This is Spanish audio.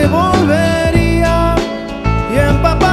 que volvería y empapar.